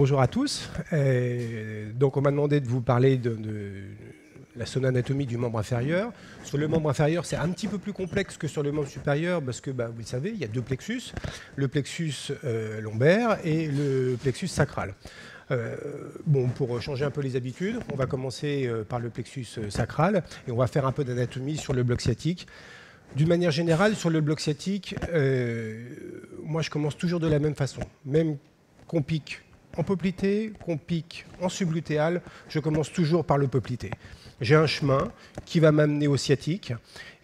bonjour à tous. donc on m'a demandé de vous parler de, la sonanatomie du membre inférieur. Sur le membre inférieur, c'est un petit peu plus complexe que sur le membre supérieur parce que, bah, vous le savez, il y a deux plexus, le plexus euh, lombaire et le plexus sacral. Euh, bon, pour changer un peu les habitudes, on va commencer euh, par le plexus sacral et on va faire un peu d'anatomie sur le bloc sciatique. D'une manière générale, sur le bloc sciatique, moi je commence toujours de la même façon. Même qu'on pique en poplité, qu'on pique en sublutéal, je commence toujours par le poplité j'ai un chemin qui va m'amener au sciatique,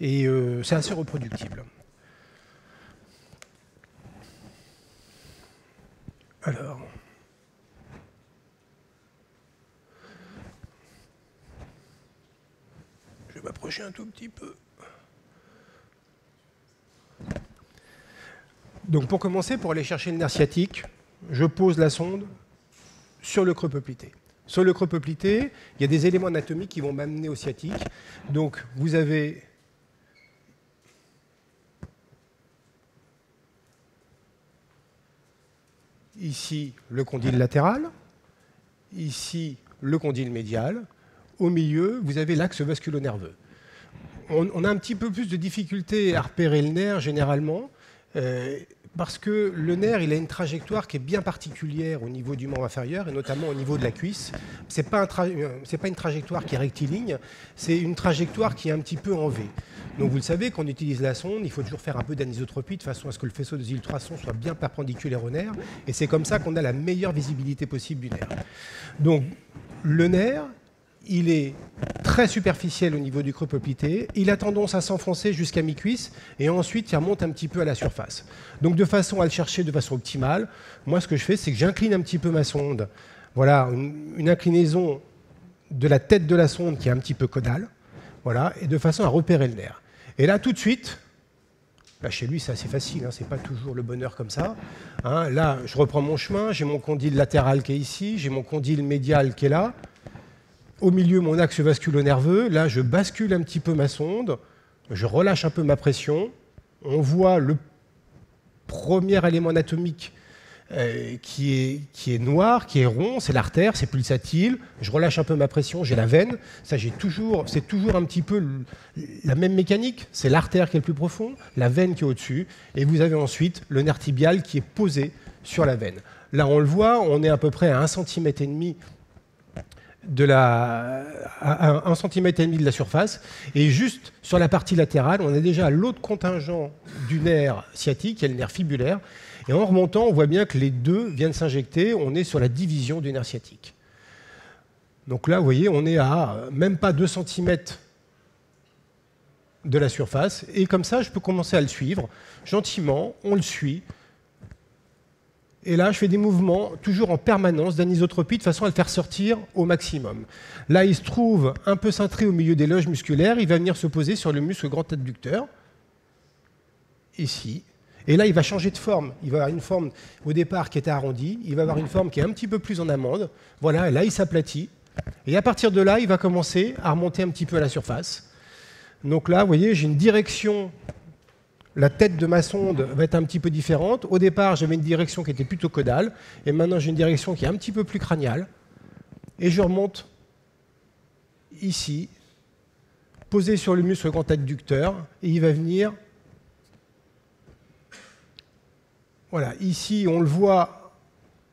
et euh, c'est assez reproductible. Alors. Je vais m'approcher un tout petit peu. Donc pour commencer, pour aller chercher le nerf sciatique, je pose la sonde sur le creux poplité. Sur le creux peuplité, il y a des éléments anatomiques qui vont m'amener au sciatique. Donc, vous avez ici le condyle latéral, ici le condyle médial. Au milieu, vous avez l'axe vasculo-nerveux. On, a un petit peu plus de difficulté à repérer le nerf généralement. Euh, parce que le nerf, il a une trajectoire qui est bien particulière au niveau du membre inférieur et notamment au niveau de la cuisse. Ce n'est pas, euh, pas, une trajectoire qui est rectiligne, c'est une trajectoire qui est un petit peu en V. Donc vous le savez, quand on utilise la sonde, il faut toujours faire un peu d'anisotropie de façon à ce que le faisceau des ultrasons soit bien perpendiculaire au nerf. Et c'est comme ça qu'on a la meilleure visibilité possible du nerf. Donc le nerf, il est très superficiel au niveau du creux poplité, il a tendance à s'enfoncer jusqu'à mi-cuisse, et ensuite il remonte un petit peu à la surface. Donc de façon à le chercher de façon optimale, moi ce que je fais, c'est que j'incline un petit peu ma sonde. Voilà, une, inclinaison de la tête de la sonde qui est un petit peu caudale, voilà, et de façon à repérer le nerf. Et là, tout de suite, Là, chez lui, c'est assez facile, hein, c'est pas toujours le bonheur comme ça. Hein. là, je reprends mon chemin, j'ai mon condyle latéral qui est ici, j'ai mon condyle médial qui est là, au milieu mon axe vasculo-nerveux. Là, je bascule un petit peu ma sonde, je relâche un peu ma pression. On voit le premier élément anatomique euh, qui, est, noir, qui est rond, c'est l'artère, c'est pulsatile. Je relâche un peu ma pression, j'ai la veine. Ça, toujours, c'est toujours un petit peu la même mécanique. C'est l'artère qui est le plus profond, la veine qui est au-dessus, et vous avez ensuite le nerf tibial qui est posé sur la veine. Là, on le voit, on est à peu près à 1 cm de la, à 1 cm de la surface. Et juste sur la partie latérale, on a déjà l'autre contingent du nerf sciatique, qui est le nerf fibulaire. Et en remontant, on voit bien que les deux viennent s'injecter. On est sur la division du nerf sciatique. Donc là, vous voyez, on est à même pas 2 cm de la surface. Et comme ça, je peux commencer à le suivre. Gentiment, on le suit. Et là, je fais des mouvements toujours en permanence d'anisotropie de façon à le faire sortir au maximum. Là, il se trouve un peu cintré au milieu des loges musculaires. Il va venir se poser sur le muscle grand adducteur, ici. Et là, il va changer de forme. Il va avoir une forme au départ qui était arrondie. Il va avoir une forme qui est un petit peu plus en amande. Voilà, et là, il s'aplatit. Et à partir de là, il va commencer à remonter un petit peu à la surface. Donc là, vous voyez, j'ai une direction la tête de ma sonde va être un petit peu différente. Au départ, j'avais une direction qui était plutôt caudale, et maintenant j'ai une direction qui est un petit peu plus crâniale. Et je remonte ici, posé sur le muscle grand adducteur, et il va venir. Voilà, ici on le voit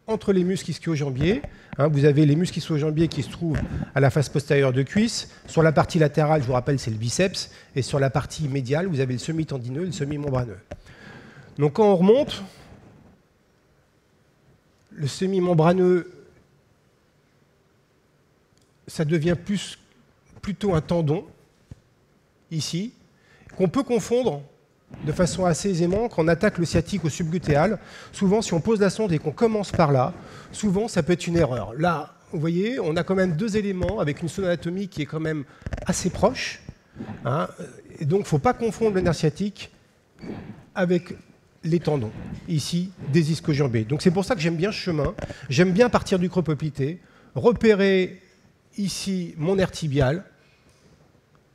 entre les muscles ischio-jambiers. Hein, vous avez les muscles ischio-jambiers qui se trouvent à la face postérieure de cuisse. Sur la partie latérale, je vous rappelle, c'est le biceps. Et sur la partie médiale, vous avez le semi-tendineux et le semi-membraneux. Donc quand on remonte, le semi-membraneux, ça devient plus, plutôt un tendon, ici, qu'on peut confondre de façon assez aisément quand on attaque le sciatique au subglutéal. Souvent, si on pose la sonde et qu'on commence par là, souvent, ça peut être une erreur. Là, vous voyez, on a quand même deux éléments avec une zone anatomie qui est quand même assez proche. Hein. donc, il ne faut pas confondre le nerf sciatique avec les tendons, ici, des ischio-jambés. Donc, c'est pour ça que j'aime bien ce chemin. J'aime bien partir du creux repérer ici mon nerf tibial,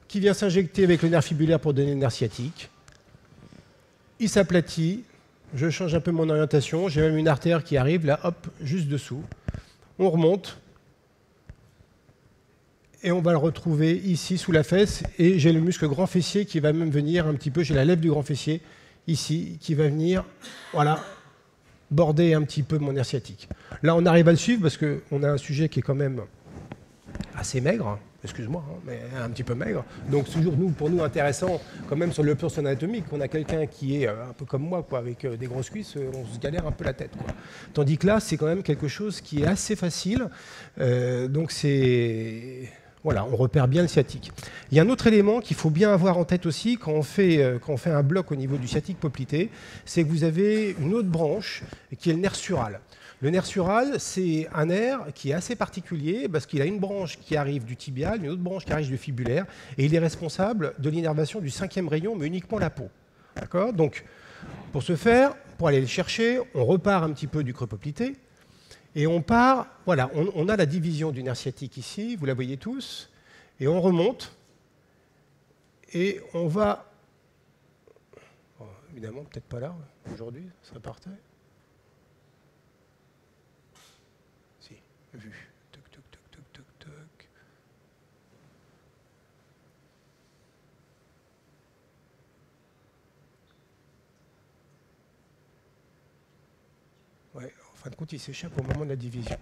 qui vient s'injecter avec le nerf fibulaire pour donner le nerf sciatique il s'aplatit, je change un peu mon orientation, j'ai même une artère qui arrive là, hop, juste dessous. on remonte, et on va le retrouver ici sous la fesse, et j'ai le muscle grand fessier qui va même venir un petit peu, j'ai la lèvre du grand fessier ici, qui va venir, voilà, border un petit peu mon nerf sciatique. Là, on arrive à le suivre parce qu'on a un sujet qui est quand même assez maigre, excuse-moi, hein, mais un petit peu maigre. Donc toujours pour nous intéressant, quand même sur le plan anatomique, on a quelqu'un qui est euh, un peu comme moi, quoi, avec euh, des grosses cuisses, euh, on se galère un peu la tête. Quoi. Tandis que là, c'est quand même quelque chose qui est assez facile. donc c'est voilà, on repère bien le sciatique. Il y a un autre élément qu'il faut bien avoir en tête aussi quand on fait, quand on fait un bloc au niveau du sciatique poplité, c'est que vous avez une autre branche qui est le nerf sural. Le nerf sural, c'est un nerf qui est assez particulier parce qu'il a une branche qui arrive du tibial, une autre branche qui arrive du fibulaire, et il est responsable de l'innervation du cinquième rayon, mais uniquement la peau. D'accord? Donc, pour ce faire, pour aller le chercher, on repart un petit peu du creux et on part, voilà, on, a la division du nerf sciatique ici, vous la voyez tous, et on remonte, et on va, évidemment, peut-être pas là, aujourd'hui, ça partait. Vu. Toc, toc, toc, toc, toc, toc. Ouais, en fin de compte, il s'échappe au moment de la division.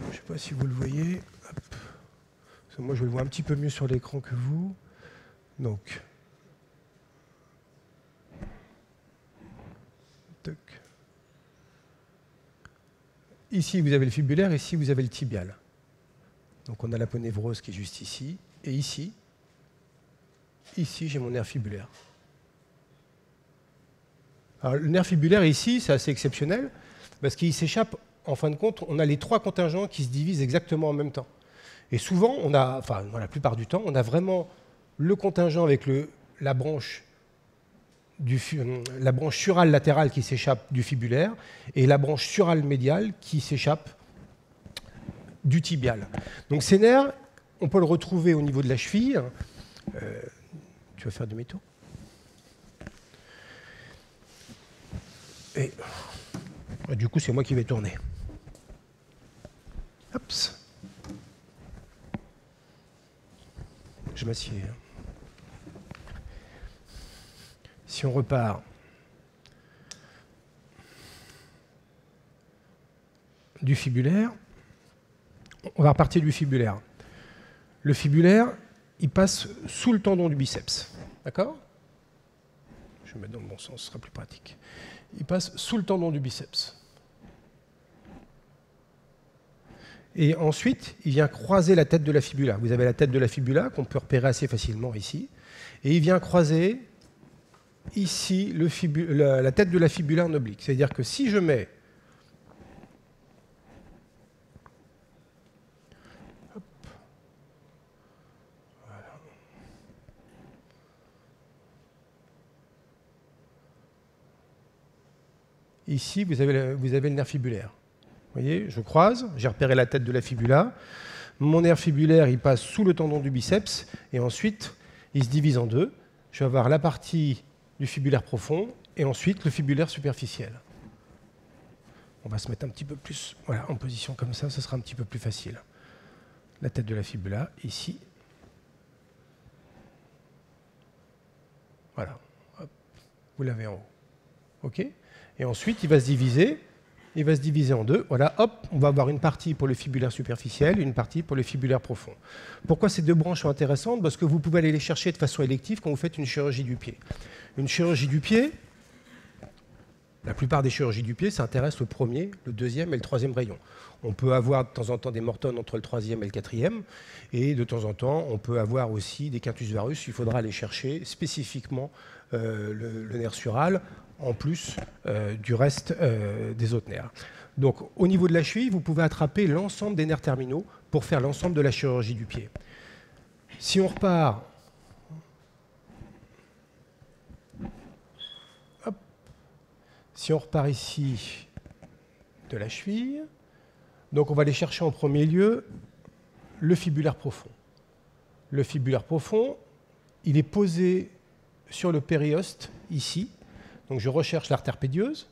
Je ne sais pas si vous le voyez. moi, je le vois un petit peu mieux sur l'écran que vous. Donc, toc. Ici, vous avez le fibulaire, ici, vous avez le tibial. Donc on a la ponévrose qui est juste ici. Et ici, ici, j'ai mon nerf fibulaire. Alors, le nerf fibulaire ici, c'est assez exceptionnel, parce qu'il s'échappe, en fin de compte, on a les trois contingents qui se divisent exactement en même temps. Et souvent, on a, enfin, la plupart du temps, on a vraiment le contingent avec le, la branche la branche surale latérale qui s'échappe du fibulaire et la branche surale médiale qui s'échappe du tibial. Donc ces nerfs, on peut le retrouver au niveau de la cheville. Euh, tu vas faire demi-tour Et du coup, c'est moi qui vais tourner. Je m'assieds. Hein. Si on repart, du fibulaire, on va repartir du fibulaire. Le fibulaire, il passe sous le tendon du biceps. D'accord? Je vais mettre dans le bon sens, ce sera plus pratique. Il passe sous le tendon du biceps. Et ensuite, il vient croiser la tête de la fibula. Vous avez la tête de la fibula qu'on peut repérer assez facilement ici. Et il vient croiser ici la, tête de la fibula en oblique. C'est-à-dire que si je mets Ici, vous avez, le, vous avez, le nerf fibulaire. Vous voyez, je croise, j'ai repéré la tête de la fibula. Mon nerf fibulaire, il passe sous le tendon du biceps, et ensuite, il se divise en deux. Je vais avoir la partie du fibulaire profond et ensuite le fibulaire superficiel. On va se mettre un petit peu plus voilà, en position comme ça, ce sera un petit peu plus facile. La tête de la fibula, ici. Voilà. Vous l'avez en haut. OK? Et ensuite, il va se diviser. Il va se diviser en deux. Voilà, hop, on va avoir une partie pour le fibulaire superficiel, une partie pour le fibulaire profond. Pourquoi ces deux branches sont intéressantes? Parce que vous pouvez aller les chercher de façon élective quand vous faites une chirurgie du pied. Une chirurgie du pied, la plupart des chirurgies du pied s'intéressent au premier, le deuxième et le troisième rayon. On peut avoir de temps en temps des mortones entre le troisième et le quatrième, et de temps en temps, on peut avoir aussi des quintus varus. Il faudra aller chercher spécifiquement euh, le, nerf sural, en plus euh, du reste euh, des autres nerfs. Donc, au niveau de la cheville, vous pouvez attraper l'ensemble des nerfs terminaux pour faire l'ensemble de la chirurgie du pied. Si on repart Si on repart ici de la cheville, donc on va aller chercher en premier lieu le fibulaire profond. Le fibulaire profond, il est posé sur le périoste ici. Donc je recherche l'artère pédieuse,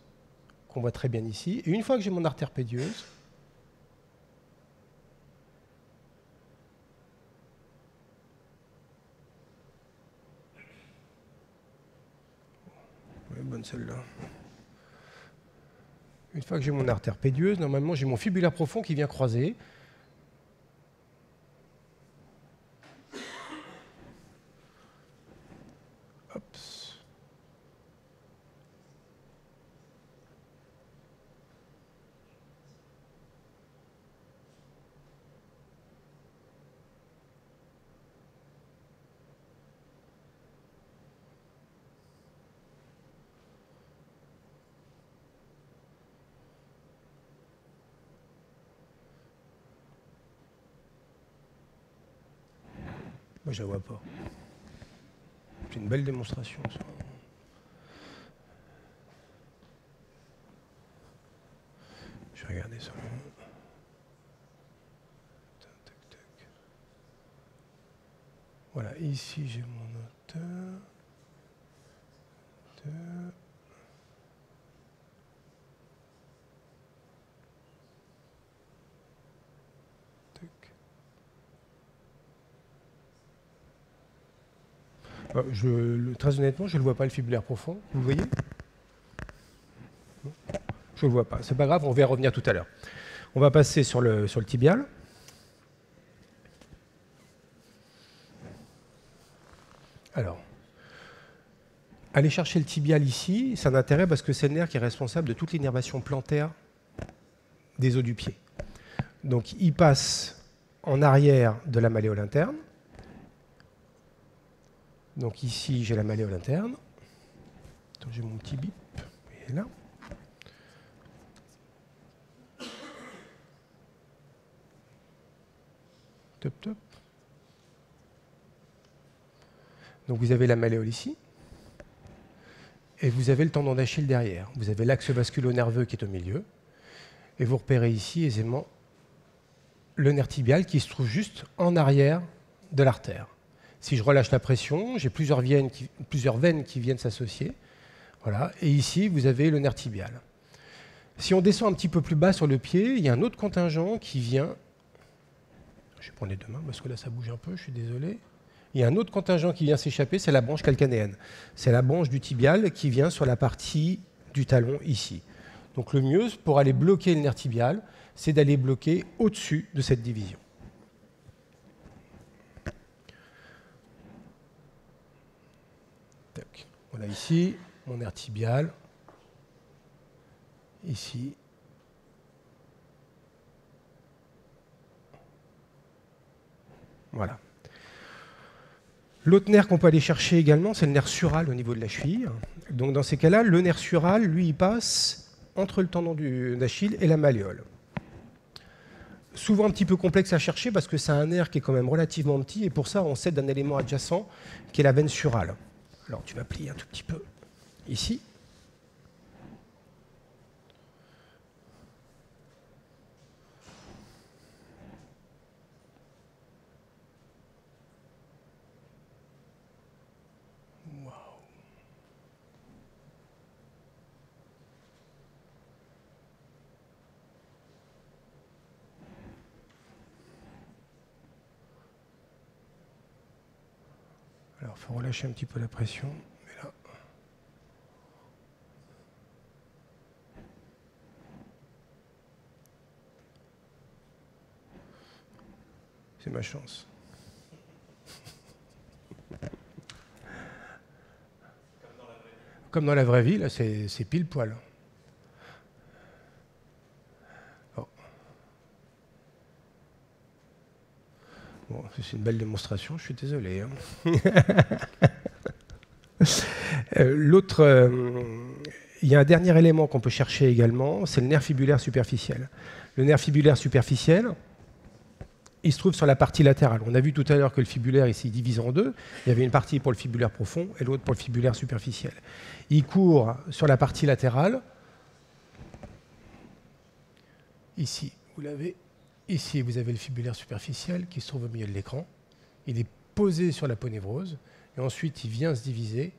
qu'on voit très bien ici. Et une fois que j'ai mon artère pédieuse, bonne celle-là. Une fois que j'ai mon artère pédieuse, normalement j'ai mon fibula profond qui vient croiser. Je la vois pas. C'est une belle démonstration. Je vais regarder ça. Voilà, ici j'ai mon auteur. Je, très honnêtement, je ne vois pas le fibulaire profond. Vous le voyez? Je ne le vois pas. C'est pas grave, on va y revenir tout à l'heure. On va passer sur le, sur le tibial. Alors, aller chercher le tibial ici, c'est un intérêt parce que c'est le nerf qui est responsable de toute l'innervation plantaire des os du pied. Donc, il passe en arrière de la malléole interne. Donc ici, j'ai la malléole interne. J'ai mon petit bip. Et là. Top, top. Donc vous avez la malléole ici. Et vous avez le tendon d'Achille derrière. Vous avez l'axe vasculo-nerveux qui est au milieu. Et vous repérez ici aisément le nerf tibial qui se trouve juste en arrière de l'artère. Si je relâche la pression, j'ai plusieurs, veines qui, viennent s'associer. Voilà. Et ici, vous avez le nerf tibial. Si on descend un petit peu plus bas sur le pied, il y a un autre contingent qui vient. Je vais prendre les deux mains parce que là, ça bouge un peu, je suis désolé. Il y a un autre contingent qui vient s'échapper, c'est la branche calcanéenne. C'est la branche du tibial qui vient sur la partie du talon ici. Donc le mieux pour aller bloquer le nerf tibial, c'est d'aller bloquer au-dessus de cette division. Voilà ici, mon nerf tibial. Ici. Voilà. L'autre nerf qu'on peut aller chercher également, c'est le nerf sural au niveau de la cheville. Donc dans ces cas-là, le nerf sural, lui, il passe entre le tendon d'Achille et la malléole. Souvent un petit peu complexe à chercher parce que c'est un nerf qui est quand même relativement petit et pour ça on cède d'un élément adjacent qui est la veine surale. Alors tu vas plier un tout petit peu ici. Il faut relâcher un petit peu la pression. Mais là... C'est ma chance. Comme dans la vraie vie, là, c'est pile poil. C'est une belle démonstration, je suis désolé. Hein. Euh, l'autre, euh, il y a un dernier élément qu'on peut chercher également, c'est le nerf fibulaire superficiel. Le nerf fibulaire superficiel, il se trouve sur la partie latérale. On a vu tout à l'heure que le fibulaire ici divise en deux. Il y avait une partie pour le fibulaire profond et l'autre pour le fibulaire superficiel. Il court sur la partie latérale. Ici, vous l'avez Ici, vous avez le fibulaire superficiel qui se trouve au milieu de l'écran. Il est posé sur la ponévrose et ensuite il vient se diviser.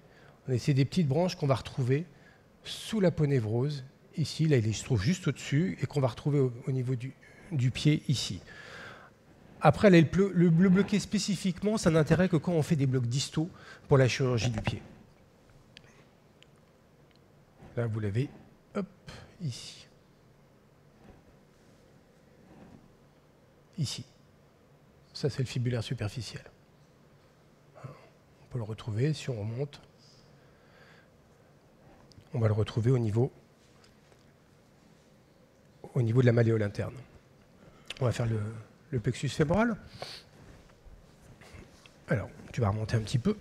C'est des petites branches qu'on va retrouver sous la ponévrose. Ici, là, il se trouve juste au-dessus et qu'on va retrouver au, niveau du, pied ici. Après, le, le, bloquer spécifiquement, ça n'intéresse que quand on fait des blocs distaux pour la chirurgie du pied. Là, vous l'avez, hop, ici. Ici. Ça, c'est le fibulaire superficiel. On peut le retrouver si on remonte. On va le retrouver au niveau, au niveau de la malléole interne. On va faire le, le plexus fémoral. Alors, tu vas remonter un petit peu.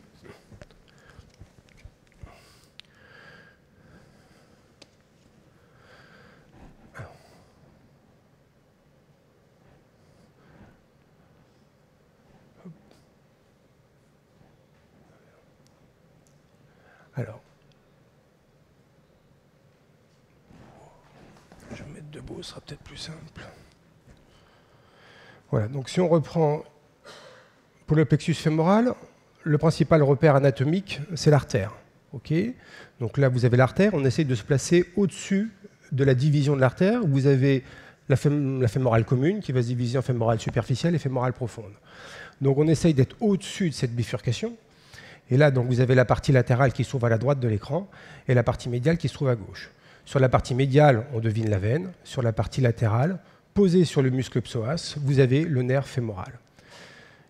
Alors, je vais me mettre debout, ce sera peut-être plus simple. Voilà, donc si on reprend pour le plexus fémoral, le principal repère anatomique, c'est l'artère. donc là, vous avez l'artère, on essaye de se placer au-dessus de la division de l'artère. Vous avez la, fémorale commune qui va se diviser en fémorale superficielle et fémorale profonde. Donc on essaye d'être au-dessus de cette bifurcation. Et là, donc, vous avez la partie latérale qui se trouve à la droite de l'écran et la partie médiale qui se trouve à gauche. Sur la partie médiale, on devine la veine. Sur la partie latérale, posée sur le muscle psoas, vous avez le nerf fémoral.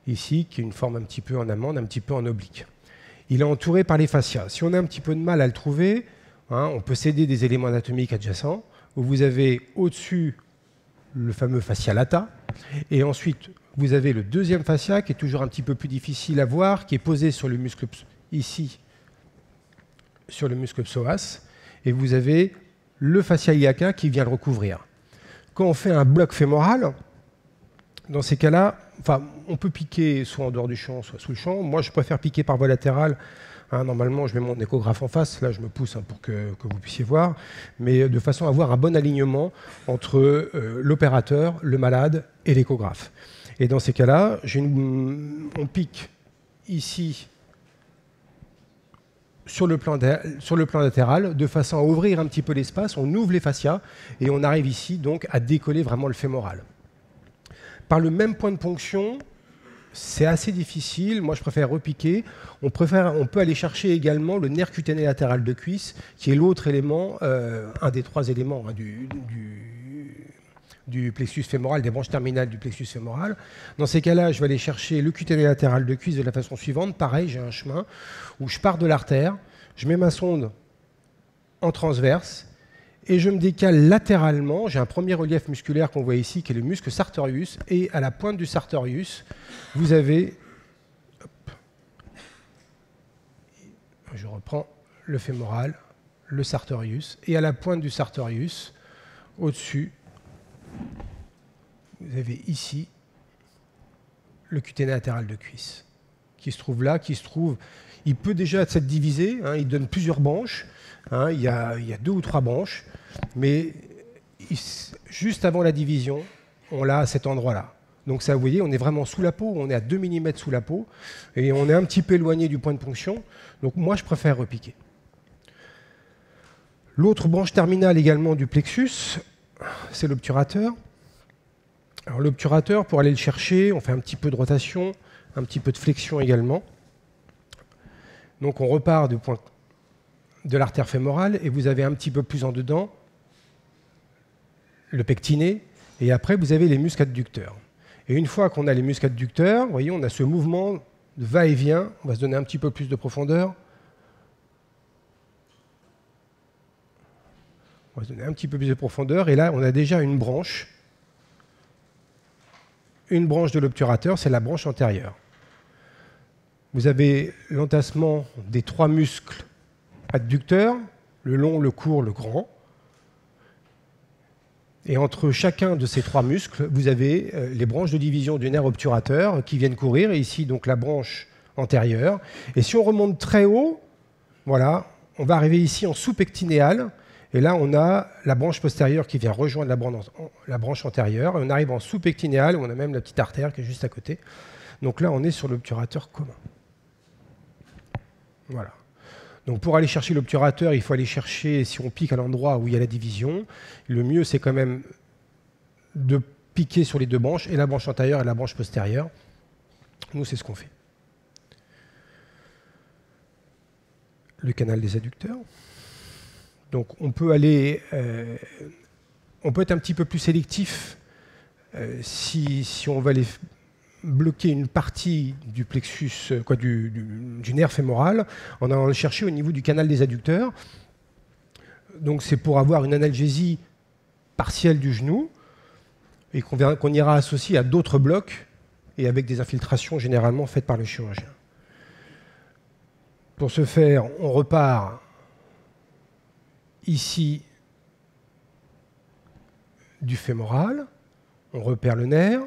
Ici, qui est une forme un petit peu en amande, un petit peu en oblique. Il est entouré par les fascias. Si on a un petit peu de mal à le trouver, hein, on peut céder des éléments anatomiques adjacents, vous avez au-dessus le fameux fascia lata, et ensuite vous avez le deuxième fascia qui est toujours un petit peu plus difficile à voir, qui est posé sur le muscle ici, sur le muscle psoas, et vous avez le fascia iliaca qui vient le recouvrir. Quand on fait un bloc fémoral, dans ces cas-là, enfin, on peut piquer soit en dehors du champ, soit sous le champ. Moi, je préfère piquer par voie latérale. Hein, normalement, je mets mon échographe en face. Là, je me pousse hein, pour que, vous puissiez voir. Mais de façon à avoir un bon alignement entre euh, l'opérateur, le malade et l'échographe. Et dans ces cas-là, on pique ici sur le, plan sur le plan latéral, de façon à ouvrir un petit peu l'espace, on ouvre les fascias et on arrive ici donc à décoller vraiment le fémoral. Par le même point de ponction, c'est assez difficile. Moi, je préfère repiquer. On, préfère, on peut aller chercher également le nerf cutané latéral de cuisse, qui est l'autre élément, euh, un des trois éléments hein, du, du, plexus fémoral, des branches terminales du plexus fémoral. Dans ces cas-là, je vais aller chercher le cutané latéral de cuisse de la façon suivante. Pareil, j'ai un chemin où je pars de l'artère, je mets ma sonde en transverse, et je me décale latéralement. J'ai un premier relief musculaire qu'on voit ici, qui est le muscle sartorius, et à la pointe du sartorius, vous avez... je reprends le fémoral, le sartorius, et à la pointe du sartorius, au-dessus, vous avez ici le cutané latéral de cuisse, qui se trouve là, qui se trouve... Il peut déjà être divisé, hein, il donne plusieurs branches, Hein, il, y a, deux ou trois branches, mais juste avant la division, on l'a à cet endroit-là. Donc ça, vous voyez, on est vraiment sous la peau, on est à 2 mm sous la peau, et on est un petit peu éloigné du point de ponction. Donc moi, je préfère repiquer. L'autre branche terminale également du plexus, c'est l'obturateur. Alors l'obturateur, pour aller le chercher, on fait un petit peu de rotation, un petit peu de flexion également. Donc on repart du point de l'artère fémorale et vous avez un petit peu plus en dedans le pectiné et après vous avez les muscles adducteurs. Et une fois qu'on a les muscles adducteurs, vous voyez, on a ce mouvement de va-et-vient. On va se donner un petit peu plus de profondeur. On va donner un petit peu plus de profondeur. Et là, on a déjà une branche. Une branche de l'obturateur, c'est la branche antérieure. Vous avez l'entassement des trois muscles adducteur, le long, le court, le grand. Et entre chacun de ces trois muscles, vous avez euh, les branches de division du nerf obturateur qui viennent courir, et ici donc la branche antérieure. Et si on remonte très haut, voilà, on va arriver ici en sous-pectinéal, et là on a la branche postérieure qui vient rejoindre la branche, antérieure, et on arrive en sous-pectinéal, où on a même la petite artère qui est juste à côté. Donc là on est sur l'obturateur commun. Voilà. Donc pour aller chercher l'obturateur, il faut aller chercher, si on pique à l'endroit où il y a la division, le mieux c'est quand même de piquer sur les deux branches, et la branche antérieure et la branche postérieure. Nous, c'est ce qu'on fait. Le canal des adducteurs. Donc on peut aller, euh, on peut être un petit peu plus sélectif euh, si, on va aller bloquer une partie du plexus, du, du, nerf fémoral, en allant le chercher au niveau du canal des adducteurs. Donc c'est pour avoir une analgésie partielle du genou et qu'on ira associer à d'autres blocs et avec des infiltrations généralement faites par le chirurgien. Pour ce faire, on repart ici du fémoral, on repère le nerf,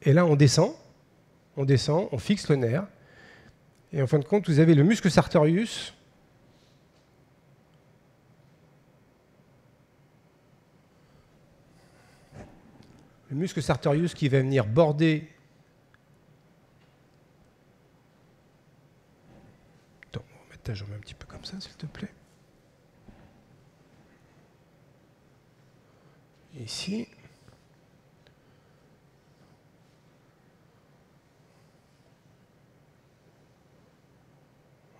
et là on descend, on descend, on fixe le nerf, et en fin de compte, vous avez le muscle sartorius le muscle sartorius qui va venir border Attends, on va mettre ta jambe un petit peu comme ça, s'il te plaît. Ici.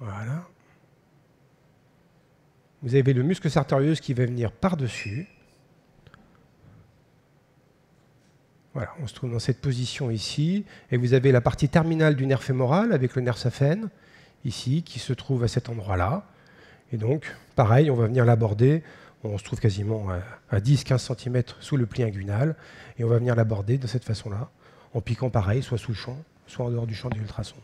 Voilà. Vous avez le muscle sartorius qui va venir par-dessus. Voilà, on se trouve dans cette position ici, et vous avez la partie terminale du nerf fémoral avec le nerf saphène, ici, qui se trouve à cet endroit-là. Et donc, pareil, on va venir l'aborder, on se trouve quasiment à 10-15 cm sous le pli inguinal, et on va venir l'aborder de cette façon-là, en piquant pareil, soit sous champ, soit en dehors du champ des ultrasons.